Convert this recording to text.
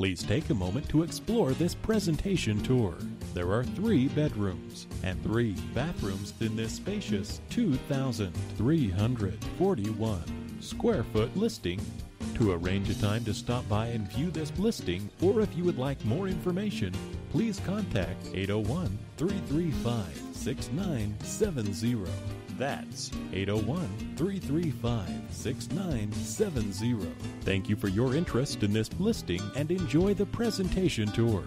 Please take a moment to explore this presentation tour. There are three bedrooms and three bathrooms in this spacious 2,341 square foot listing. To arrange a time to stop by and view this listing, or if you would like more information, please contact 801 335 6970. That's 801 335 6970. Thank you for your interest in this listing and enjoy the presentation tour.